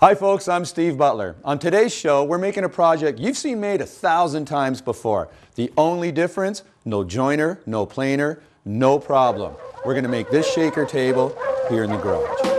Hi folks, I'm Steve Butler. On today's show, we're making a project you've seen made a thousand times before. The only difference, no jointer, no planer, no problem. We're gonna make this shaker table here in the garage.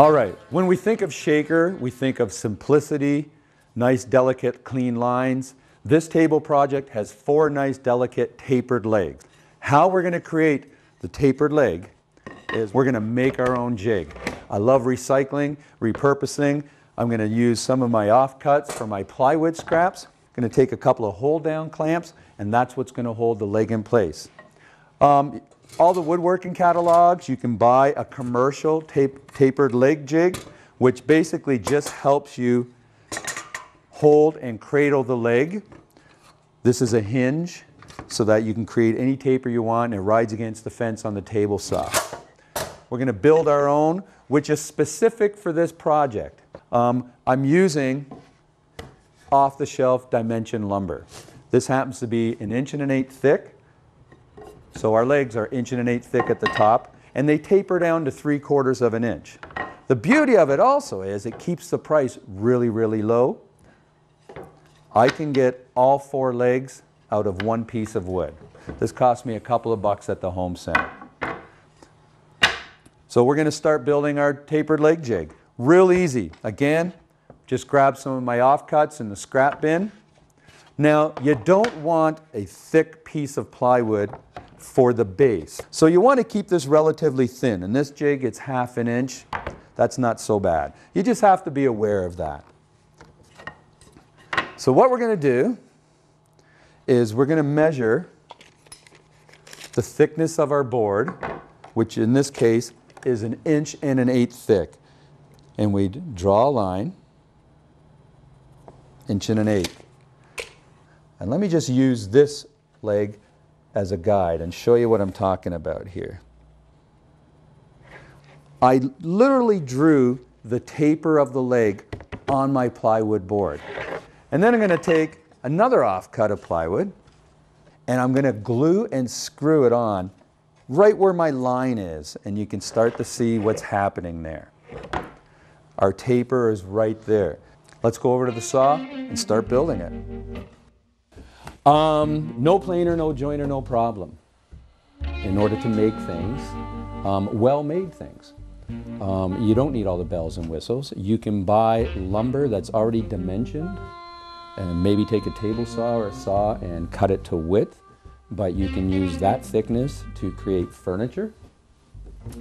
All right, when we think of shaker, we think of simplicity, nice, delicate, clean lines. This table project has four nice, delicate, tapered legs. How we're gonna create the tapered leg is we're gonna make our own jig. I love recycling, repurposing. I'm gonna use some of my offcuts for my plywood scraps. I'm gonna take a couple of hold down clamps and that's what's gonna hold the leg in place. Um, all the woodworking catalogs, you can buy a commercial tape, tapered leg jig, which basically just helps you hold and cradle the leg. This is a hinge so that you can create any taper you want and it rides against the fence on the table saw. We're going to build our own, which is specific for this project. Um, I'm using off-the-shelf dimension lumber. This happens to be an inch and an eighth thick. So our legs are inch and an eighth thick at the top, and they taper down to three quarters of an inch. The beauty of it also is it keeps the price really, really low. I can get all four legs out of one piece of wood. This cost me a couple of bucks at the home center. So we're going to start building our tapered leg jig. Real easy. Again, just grab some of my offcuts in the scrap bin. Now, you don't want a thick piece of plywood for the base. So you want to keep this relatively thin. In this jig, it's half an inch. That's not so bad. You just have to be aware of that. So what we're going to do is we're going to measure the thickness of our board, which in this case is an inch and an eighth thick. And we draw a line, inch and an eighth. And let me just use this leg as a guide and show you what I'm talking about here. I literally drew the taper of the leg on my plywood board. And then I'm going to take another offcut of plywood and I'm going to glue and screw it on right where my line is and you can start to see what's happening there. Our taper is right there. Let's go over to the saw and start building it. Um, no planer, no jointer, no problem. In order to make things, um, well-made things. Um, you don't need all the bells and whistles. You can buy lumber that's already dimensioned and maybe take a table saw or a saw and cut it to width, but you can use that thickness to create furniture.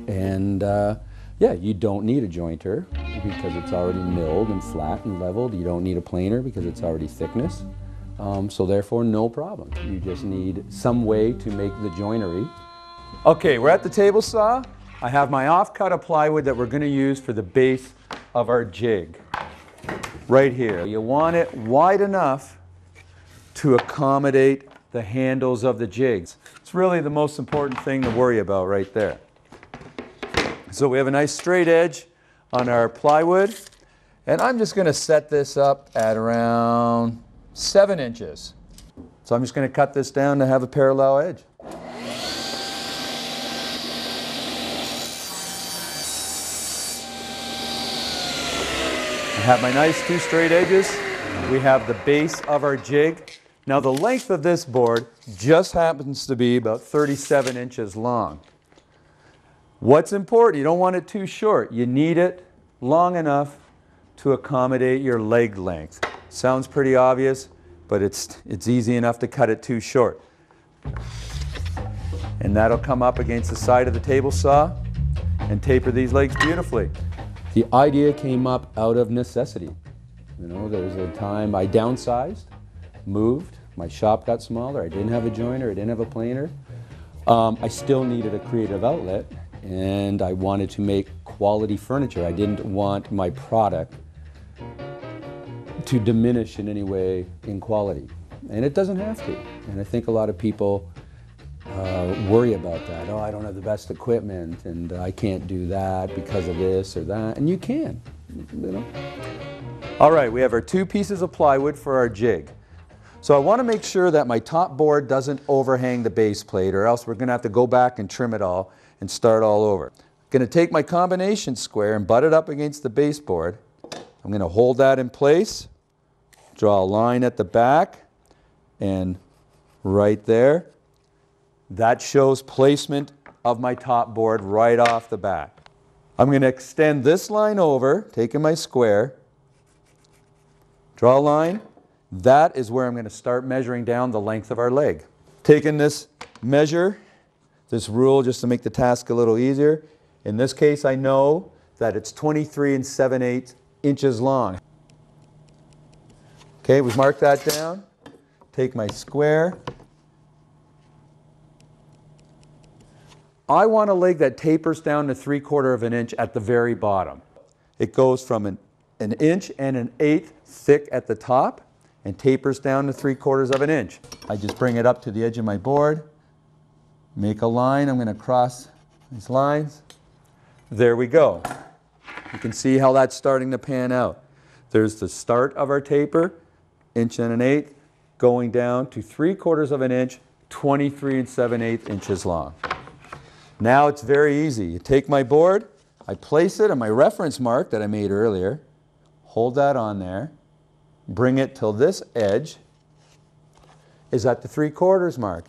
And uh, yeah, you don't need a jointer because it's already milled and flat and leveled. You don't need a planer because it's already thickness. Um, so therefore, no problem. You just need some way to make the joinery. Okay, we're at the table saw. I have my offcut of plywood that we're going to use for the base of our jig. Right here. You want it wide enough to accommodate the handles of the jigs. It's really the most important thing to worry about right there. So we have a nice straight edge on our plywood. And I'm just going to set this up at around seven inches. So I'm just going to cut this down to have a parallel edge. I have my nice two straight edges. We have the base of our jig. Now the length of this board just happens to be about 37 inches long. What's important? You don't want it too short. You need it long enough to accommodate your leg length. Sounds pretty obvious, but it's, it's easy enough to cut it too short. And that'll come up against the side of the table saw and taper these legs beautifully. The idea came up out of necessity. You know, there was a time I downsized, moved, my shop got smaller, I didn't have a jointer, I didn't have a planer. Um, I still needed a creative outlet and I wanted to make quality furniture. I didn't want my product to diminish in any way in quality. And it doesn't have to. And I think a lot of people uh, worry about that. Oh, I don't have the best equipment and I can't do that because of this or that. And you can, you know. All right, we have our two pieces of plywood for our jig. So I want to make sure that my top board doesn't overhang the base plate or else we're going to have to go back and trim it all and start all over. I'm going to take my combination square and butt it up against the baseboard. I'm going to hold that in place, draw a line at the back and right there. That shows placement of my top board right off the back. I'm going to extend this line over, taking my square, draw a line, that is where I'm going to start measuring down the length of our leg. Taking this measure, this rule just to make the task a little easier. In this case, I know that it's 23 and 7 8 inches long. Okay, we've marked that down. Take my square. I want a leg that tapers down to 3 quarter of an inch at the very bottom. It goes from an, an inch and an eighth thick at the top and tapers down to 3 quarters of an inch. I just bring it up to the edge of my board, make a line, I'm going to cross these lines. There we go. You can see how that's starting to pan out. There's the start of our taper, inch and an eighth, going down to 3 quarters of an inch, 23 and 7 eighths inches long. Now it's very easy. You take my board, I place it on my reference mark that I made earlier, hold that on there, bring it till this edge is at the three quarters mark.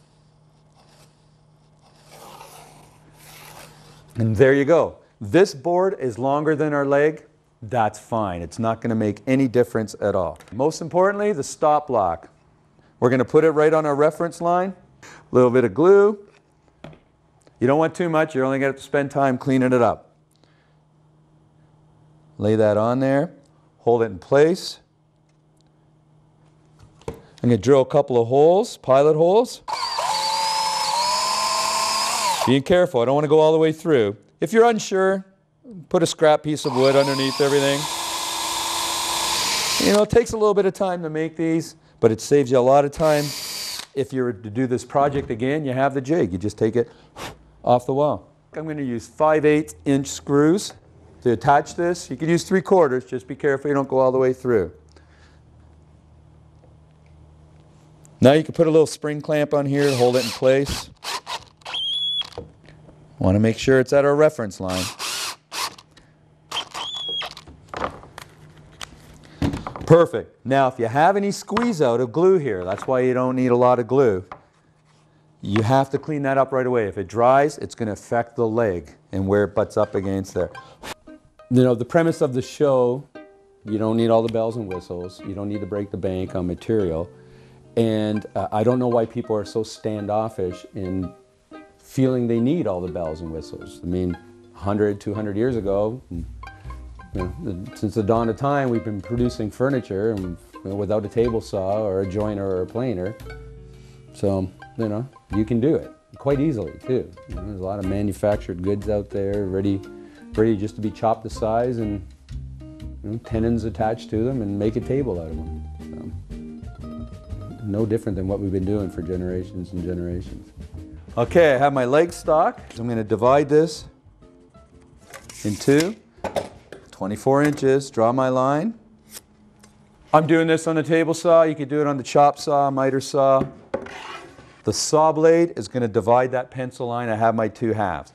And there you go. This board is longer than our leg. That's fine. It's not going to make any difference at all. Most importantly, the stop block. We're going to put it right on our reference line. A little bit of glue. You don't want too much. You're only going to spend time cleaning it up. Lay that on there. Hold it in place. I'm going to drill a couple of holes, pilot holes. Being careful, I don't want to go all the way through. If you're unsure, put a scrap piece of wood underneath everything. You know, it takes a little bit of time to make these, but it saves you a lot of time. If you were to do this project again, you have the jig. You just take it off the wall. I'm going to use 5 8 inch screws to attach this. You could use 3 quarters, just be careful you don't go all the way through. Now you can put a little spring clamp on here, hold it in place. Want to make sure it's at our reference line. Perfect. Now if you have any squeeze out of glue here, that's why you don't need a lot of glue. You have to clean that up right away. If it dries, it's going to affect the leg and where it butts up against there. You know, the premise of the show, you don't need all the bells and whistles. You don't need to break the bank on material. And uh, I don't know why people are so standoffish in feeling they need all the bells and whistles. I mean, 100, 200 years ago, you know, since the dawn of time, we've been producing furniture and, you know, without a table saw or a jointer or a planer. So, you know, you can do it quite easily too. You know, there's a lot of manufactured goods out there ready, ready just to be chopped to size and you know, tenons attached to them and make a table out of them no different than what we've been doing for generations and generations. Okay, I have my leg stock. I'm going to divide this in two, 24 inches, draw my line. I'm doing this on a table saw. You could do it on the chop saw, miter saw. The saw blade is going to divide that pencil line. I have my two halves.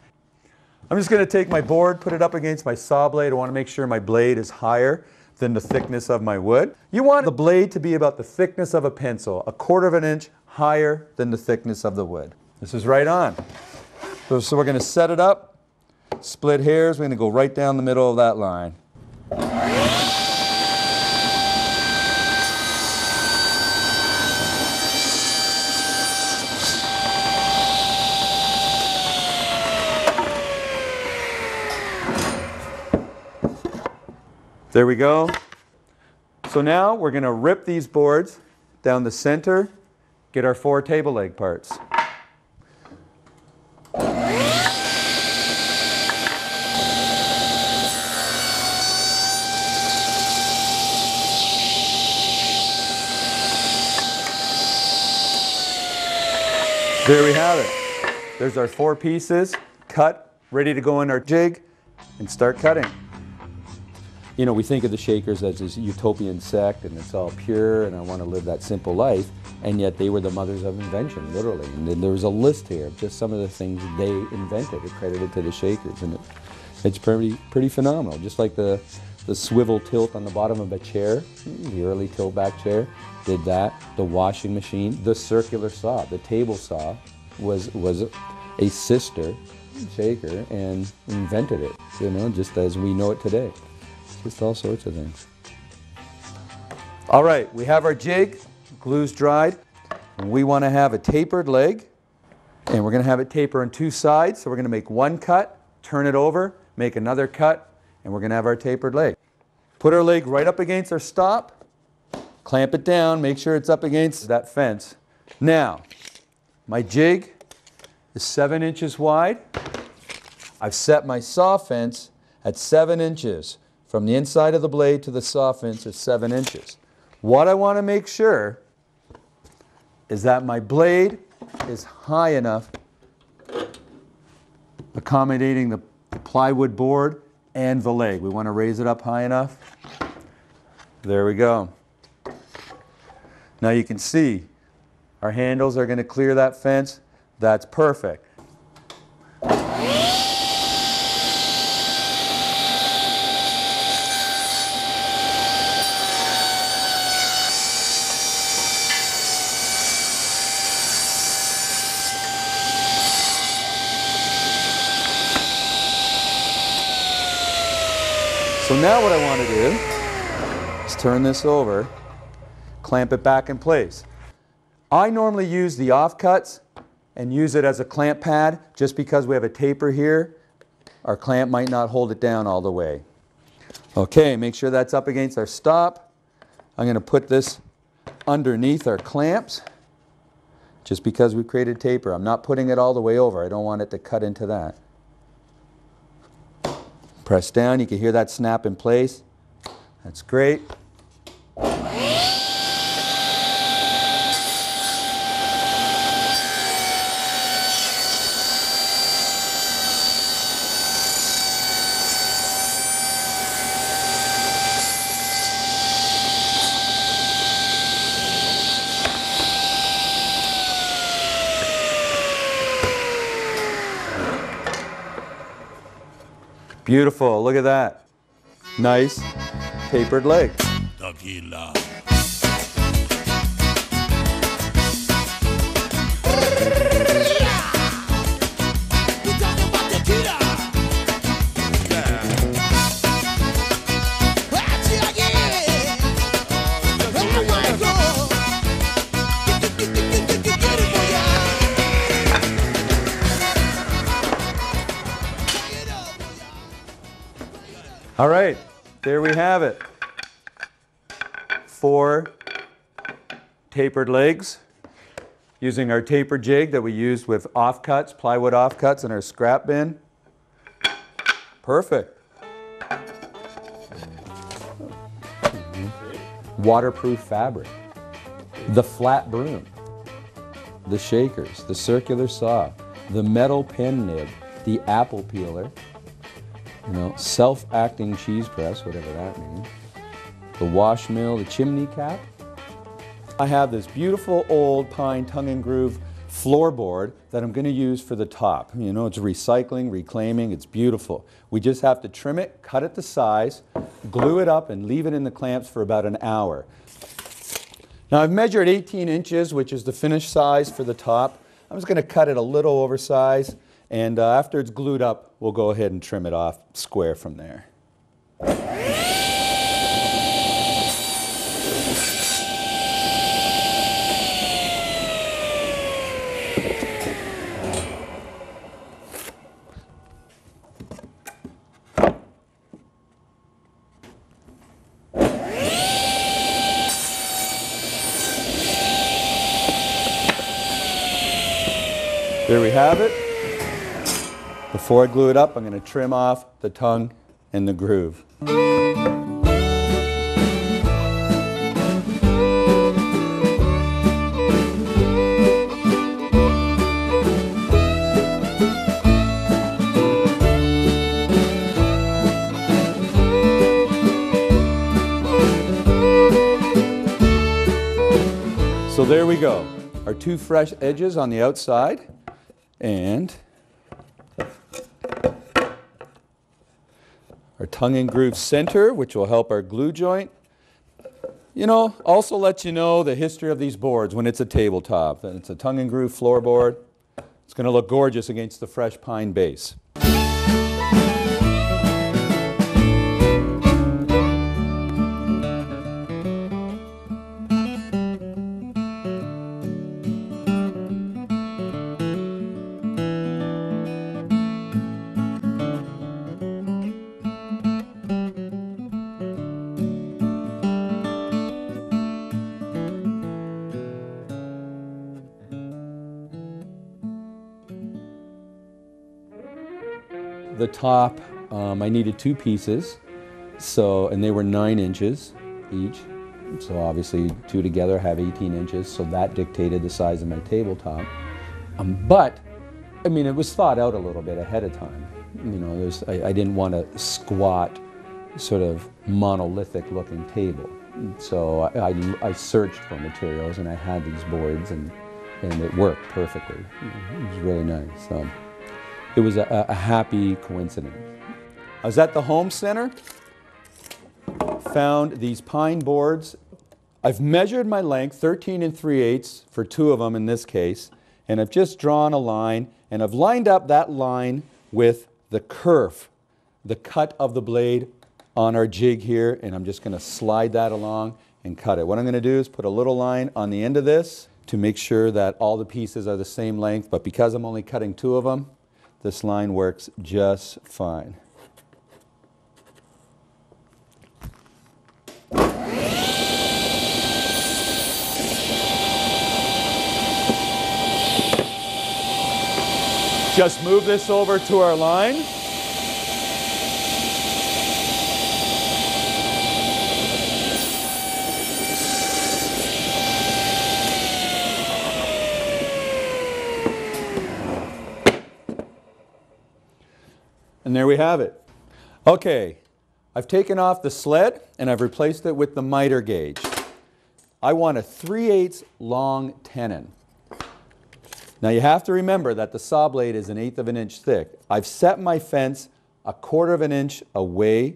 I'm just going to take my board, put it up against my saw blade. I want to make sure my blade is higher than the thickness of my wood. You want the blade to be about the thickness of a pencil, a quarter of an inch higher than the thickness of the wood. This is right on. So, so we're going to set it up, split hairs, we're going to go right down the middle of that line. There we go. So now we're going to rip these boards down the center, get our four table leg parts. There we have it. There's our four pieces, cut, ready to go in our jig, and start cutting. You know, we think of the Shakers as this utopian sect and it's all pure and I want to live that simple life, and yet they were the mothers of invention, literally. And then there was a list here of just some of the things they invented, accredited to the Shakers, and it, it's pretty, pretty phenomenal. Just like the, the swivel tilt on the bottom of a chair, the early tilt back chair, did that. The washing machine, the circular saw, the table saw was, was a sister shaker and invented it, you know, just as we know it today. Just all sorts of things. All right, we have our jig, glue's dried. We want to have a tapered leg, and we're going to have it taper on two sides. So we're going to make one cut, turn it over, make another cut, and we're going to have our tapered leg. Put our leg right up against our stop, clamp it down, make sure it's up against that fence. Now, my jig is seven inches wide. I've set my saw fence at seven inches. From the inside of the blade to the saw fence is seven inches. What I want to make sure is that my blade is high enough, accommodating the, the plywood board and the leg. We want to raise it up high enough. There we go. Now you can see our handles are going to clear that fence. That's perfect. Now what I want to do is turn this over, clamp it back in place. I normally use the offcuts and use it as a clamp pad just because we have a taper here. Our clamp might not hold it down all the way. Okay, make sure that's up against our stop. I'm going to put this underneath our clamps just because we've created taper. I'm not putting it all the way over. I don't want it to cut into that. Press down, you can hear that snap in place. That's great. Beautiful, look at that. Nice tapered leg. Tequila. All right, there we have it. Four tapered legs using our taper jig that we used with offcuts, plywood offcuts in our scrap bin. Perfect. Waterproof fabric. The flat broom. The shakers, the circular saw, the metal pen nib, the apple peeler, you know, self-acting cheese press, whatever that means. The wash mill, the chimney cap. I have this beautiful old pine tongue and groove floorboard that I'm going to use for the top. You know, it's recycling, reclaiming, it's beautiful. We just have to trim it, cut it to size, glue it up, and leave it in the clamps for about an hour. Now I've measured 18 inches, which is the finished size for the top. I'm just going to cut it a little oversized and uh, after it's glued up, we'll go ahead and trim it off square from there. Before I glue it up, I'm going to trim off the tongue and the groove. So there we go. Our two fresh edges on the outside and our tongue and groove center, which will help our glue joint. You know, also let you know the history of these boards when it's a tabletop. It's a tongue and groove floorboard. It's going to look gorgeous against the fresh pine base. The top, um, I needed two pieces, so and they were nine inches each. So obviously two together have 18 inches, so that dictated the size of my tabletop. Um, but, I mean, it was thought out a little bit ahead of time. You know, I, I didn't want a squat, sort of monolithic looking table. So I, I, I, searched for materials and I had these boards and, and it worked perfectly. It was really nice. So it was a, a happy coincidence. I was at the home center, found these pine boards. I've measured my length, 13 and 3 eighths for two of them in this case, and I've just drawn a line, and I've lined up that line with the kerf, the cut of the blade on our jig here, and I'm just going to slide that along and cut it. What I'm going to do is put a little line on the end of this to make sure that all the pieces are the same length, but because I'm only cutting two of them, this line works just fine. Just move this over to our line. And there we have it. Okay, I've taken off the sled and I've replaced it with the miter gauge. I want a 3 8 long tenon. Now you have to remember that the saw blade is an eighth of an inch thick. I've set my fence a quarter of an inch away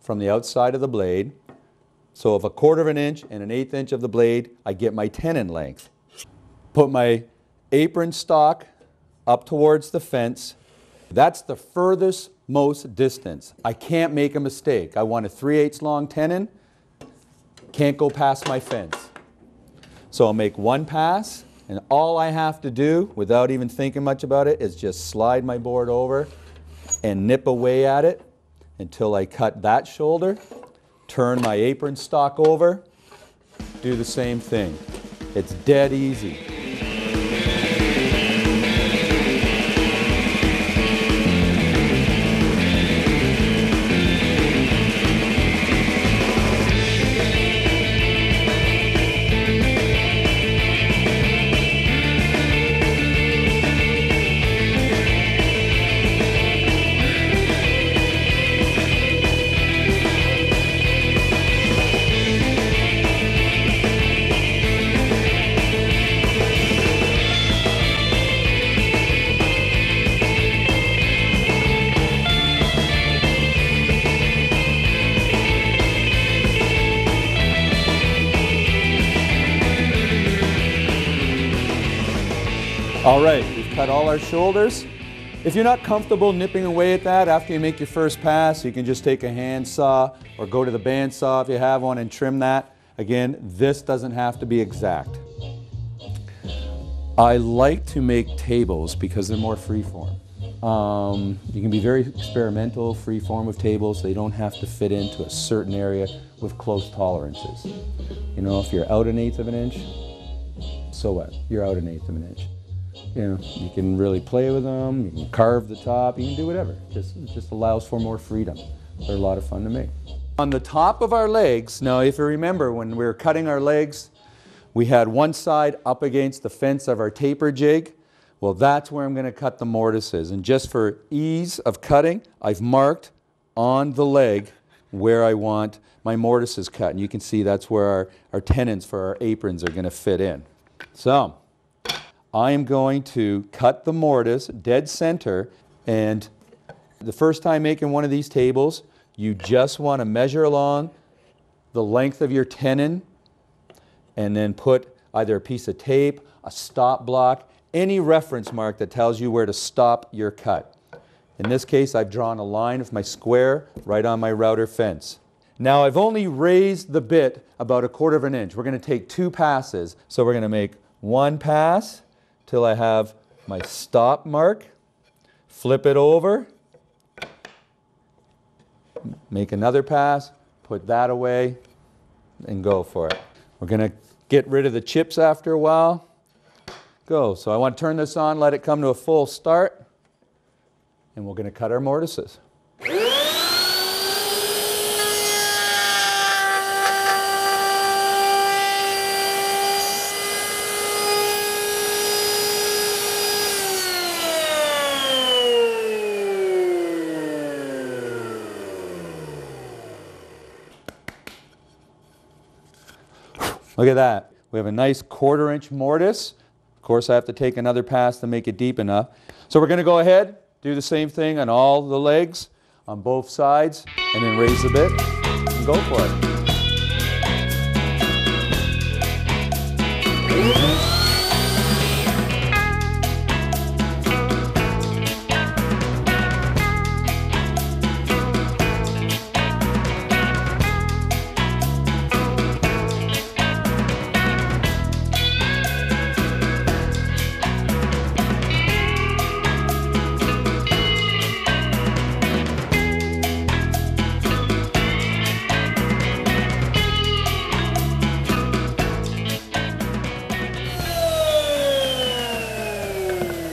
from the outside of the blade. So if a quarter of an inch and an eighth inch of the blade, I get my tenon length. Put my apron stock up towards the fence that's the furthest most distance. I can't make a mistake. I want a 3 8 long tenon, can't go past my fence. So I'll make one pass, and all I have to do, without even thinking much about it, is just slide my board over and nip away at it until I cut that shoulder, turn my apron stock over, do the same thing. It's dead easy. Our shoulders. If you're not comfortable nipping away at that after you make your first pass, you can just take a hand saw or go to the bandsaw if you have one and trim that. Again, this doesn't have to be exact. I like to make tables because they're more freeform. Um, you can be very experimental, freeform with tables. They don't have to fit into a certain area with close tolerances. You know, if you're out an eighth of an inch, so what? You're out an eighth of an inch you know, you can really play with them, you can carve the top, you can do whatever. Just, it just allows for more freedom. They're a lot of fun to make. On the top of our legs, now if you remember when we were cutting our legs, we had one side up against the fence of our taper jig. Well, that's where I'm going to cut the mortises. And just for ease of cutting, I've marked on the leg where I want my mortises cut. And you can see that's where our, our tenons for our aprons are going to fit in. So I am going to cut the mortise dead center. And the first time making one of these tables, you just want to measure along the length of your tenon and then put either a piece of tape, a stop block, any reference mark that tells you where to stop your cut. In this case, I've drawn a line with my square right on my router fence. Now I've only raised the bit about a quarter of an inch. We're going to take two passes. So we're going to make one pass till I have my stop mark, flip it over, make another pass, put that away, and go for it. We're going to get rid of the chips after a while. Go. So I want to turn this on, let it come to a full start, and we're going to cut our mortises. Look at that. We have a nice quarter inch mortise. Of course, I have to take another pass to make it deep enough. So we're going to go ahead, do the same thing on all the legs on both sides, and then raise the bit and go for it.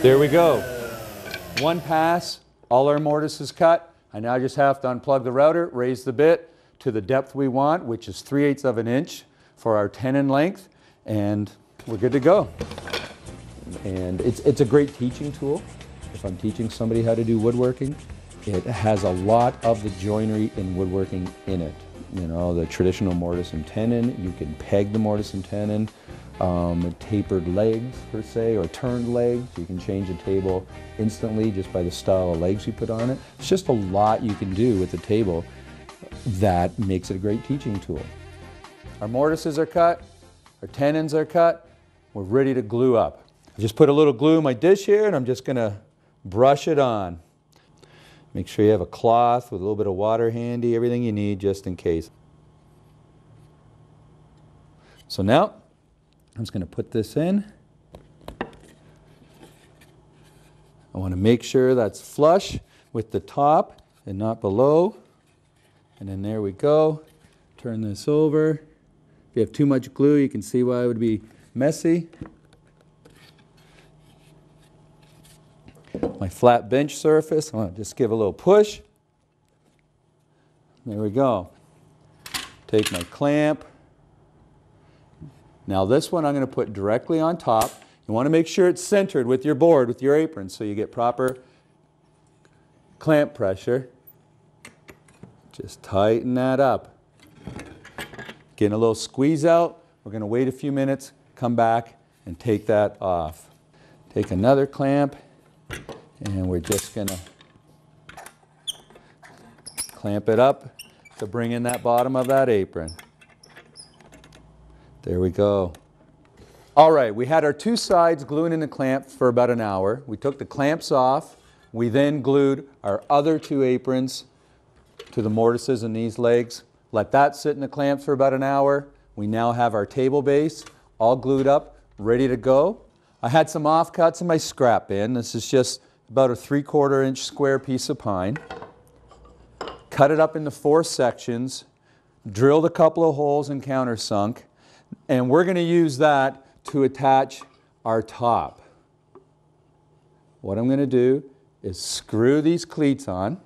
There we go. One pass, all our mortise is cut. I now just have to unplug the router, raise the bit to the depth we want, which is 3 eighths of an inch for our tenon length, and we're good to go. And it's, it's a great teaching tool. If I'm teaching somebody how to do woodworking, it has a lot of the joinery in woodworking in it. You know, the traditional mortise and tenon, you can peg the mortise and tenon, um, tapered legs per se or turned legs. You can change a table instantly just by the style of legs you put on it. It's just a lot you can do with the table that makes it a great teaching tool. Our mortises are cut, our tenons are cut, we're ready to glue up. I just put a little glue in my dish here and I'm just going to brush it on. Make sure you have a cloth with a little bit of water handy, everything you need just in case. So now I'm just going to put this in. I want to make sure that's flush with the top and not below. And then there we go. Turn this over. If you have too much glue, you can see why it would be messy. My flat bench surface, I want to just give a little push. There we go. Take my clamp, now this one I'm going to put directly on top. You want to make sure it's centered with your board, with your apron, so you get proper clamp pressure. Just tighten that up. Getting a little squeeze out. We're going to wait a few minutes, come back, and take that off. Take another clamp, and we're just going to clamp it up to bring in that bottom of that apron. There we go. All right, we had our two sides gluing in the clamp for about an hour. We took the clamps off. We then glued our other two aprons to the mortises in these legs. Let that sit in the clamps for about an hour. We now have our table base all glued up, ready to go. I had some offcuts in my scrap bin. This is just about a three quarter inch square piece of pine. Cut it up into four sections, drilled a couple of holes and countersunk, and we're going to use that to attach our top. What I'm going to do is screw these cleats on.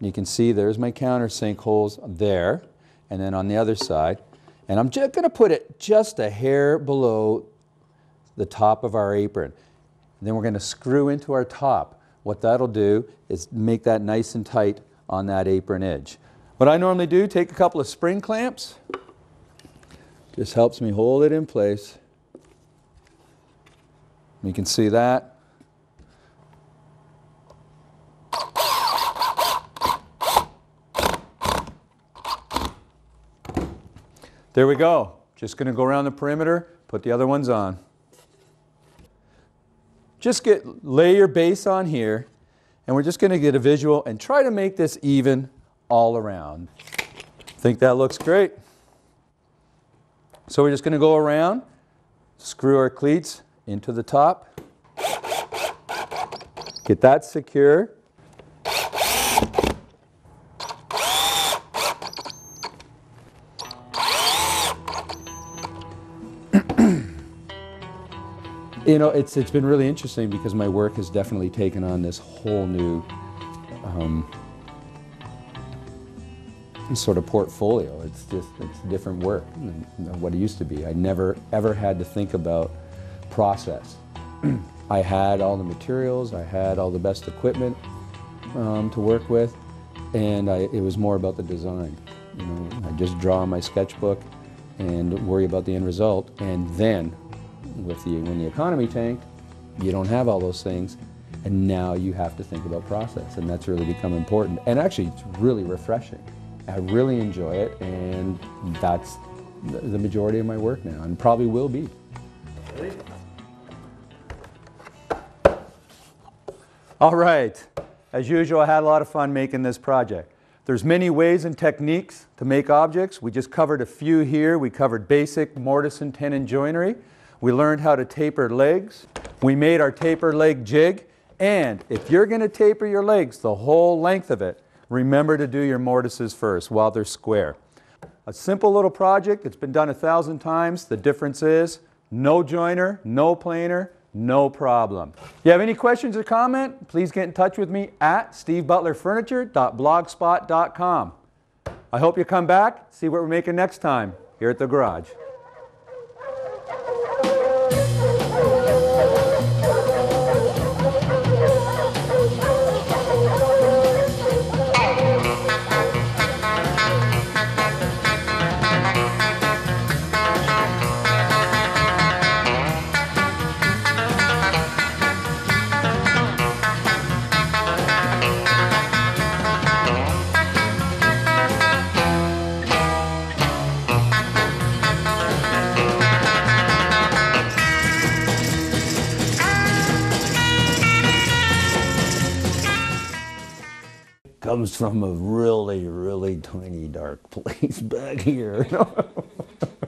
You can see there's my countersink holes there, and then on the other side. And I'm just going to put it just a hair below the top of our apron. And then we're going to screw into our top. What that'll do is make that nice and tight on that apron edge. What I normally do, take a couple of spring clamps. Just helps me hold it in place. You can see that. There we go. Just going to go around the perimeter, put the other ones on. Just get lay your base on here, and we're just going to get a visual and try to make this even all around. Think that looks great. So we're just going to go around, screw our cleats into the top, get that secure. you know, it's, it's been really interesting because my work has definitely taken on this whole new um, sort of portfolio. It's just, it's different work than what it used to be. I never, ever had to think about process. I had all the materials, I had all the best equipment um, to work with, and I, it was more about the design. You know, I just draw my sketchbook and worry about the end result, and then with the, when the economy tanked, you don't have all those things, and now you have to think about process, and that's really become important. And actually, it's really refreshing. I really enjoy it, and that's the majority of my work now, and probably will be. All right. As usual, I had a lot of fun making this project. There's many ways and techniques to make objects. We just covered a few here. We covered basic mortise and tenon joinery. We learned how to taper legs. We made our taper leg jig. And if you're going to taper your legs the whole length of it, remember to do your mortises first while they're square. A simple little project, it's been done a thousand times. The difference is no jointer, no planer, no problem. If you have any questions or comment, please get in touch with me at stevebutlerfurniture.blogspot.com. I hope you come back, see what we're making next time here at the garage. Comes from a really, really tiny dark place back here.